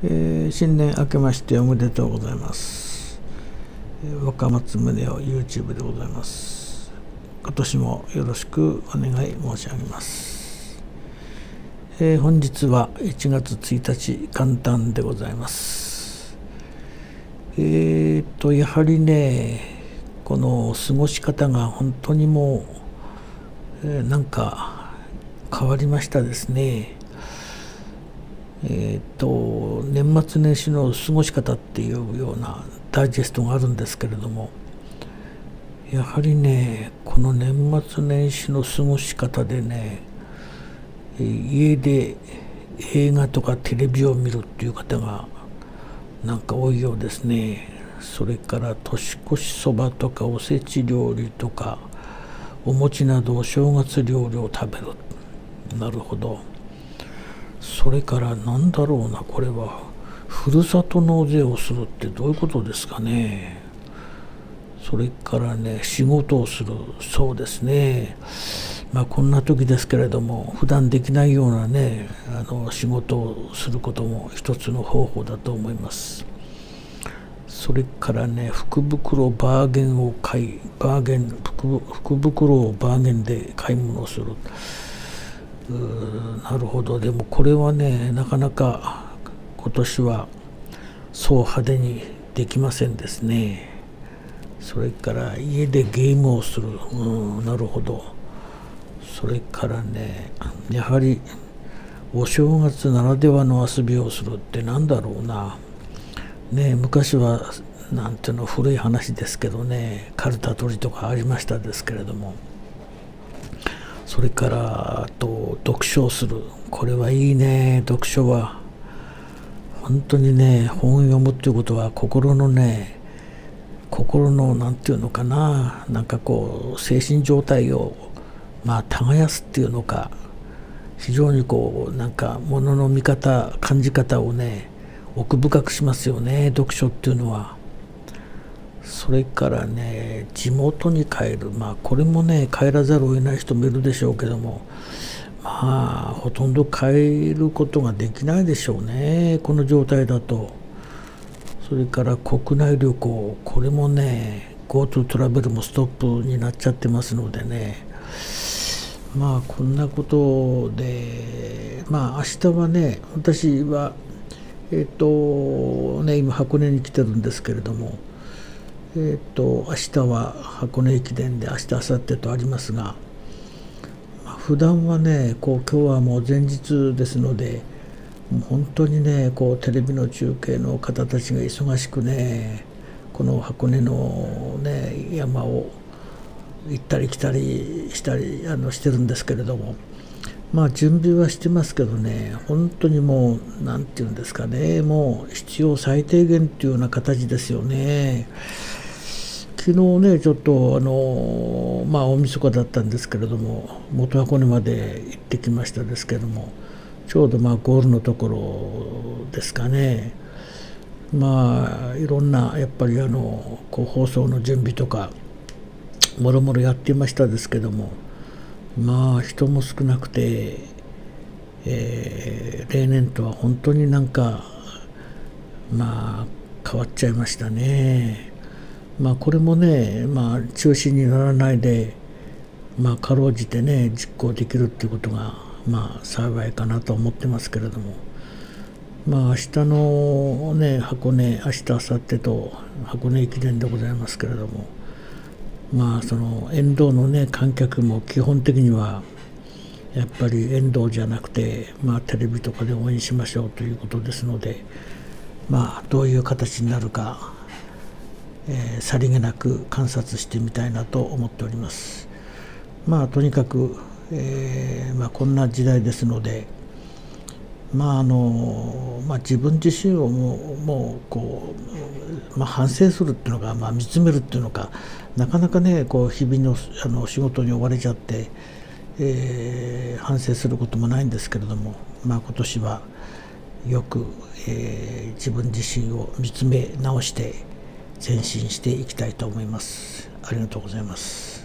えー、新年明けましておめでとうございます、えー、若松宗男 YouTube でございます。今年もよろしくお願い申し上げます、えー、本日は1月1日元旦でございます。えーとやはりねこの過ごし方が本当にもう、えー、なんか変わりましたですね。えーと、年末年始の過ごし方っていうようなダイジェストがあるんですけれどもやはりねこの年末年始の過ごし方でね家で映画とかテレビを見るっていう方がなんか多いようですねそれから年越しそばとかおせち料理とかお餅などお正月料理を食べるなるほど。それから何だろうなこれは。ふるさと納税をするってどういうことですかね。それからね仕事をする。そうですね。まあこんな時ですけれども普段できないようなねあの仕事をすることも一つの方法だと思います。それからね福袋バーゲンを買いバーゲン福袋をバーゲンで買い物をする。なるほど。でもこれはねなかなか今年はそう派手にできませんですね。それから家でゲームをする。うんなるほど。それからねやはりお正月ならではの遊びをするって何だろうな。ね昔はなんていうの古い話ですけどねカルタ取りとかありましたですけれども。それからあと読書をする。これはいいね。読書は。本当にね本を読むっていうことは心のね心の何て言うのかな。なんかこう精神状態をまあ耕すっていうのか。非常にこうなんかものの見方感じ方をね奥深くしますよね。読書っていうのは。それからね地元に帰る。まあこれもね帰らざるを得ない人もいるでしょうけども。まあほとんど帰ることができないでしょうね。この状態だと。それから国内旅行。これもね GoTo トラベルもストップになっちゃってますのでね。まあこんなことで。まあ明日はね私はえっ、とね今箱根に来てるんですけれども。えーと、明日は箱根駅伝で明日明後日とありますが、まあ、普段はねこう今日はもう前日ですのでもう本当にねこうテレビの中継の方たちが忙しくねこの箱根の、ね、山を行ったり来たりしたりあのしてるんですけれどもまあ準備はしてますけどね本当にもう何て言うんですかねもう必要最低限っていうような形ですよね。昨日ねちょっとあのまあ大晦日だったんですけれども元箱根まで行ってきましたですけどもちょうどまあゴールのところですかねまあいろんなやっぱりあのこう放送の準備とかもろもろやっていましたですけどもまあ人も少なくて、えー、例年とは本当になんかまあ変わっちゃいましたね。まあ、これもね、まあ、中止にならないで、まあ、かろうじてね実行できるっていうことが、まあ、幸いかなと思ってますけれども、まあ、明日の、ね、箱根明日明後日と箱根駅伝でございますけれども、まあ、その沿道の、ね、観客も基本的にはやっぱり沿道じゃなくて、まあ、テレビとかで応援しましょうということですので、まあ、どういう形になるかえー、さりげなく観察してみたいなと思っております。まあとにかく、えー、まあ、こんな時代ですので、まああのまあ、自分自身をもうもうこう、まあ、反省するっていうのか、まあ、見つめるっていうのかなかなかねこう日々のあの仕事に追われちゃって、えー、反省することもないんですけれども、まあ、今年はよく、えー、自分自身を見つめ直して前進していきたいと思います。ありがとうございます。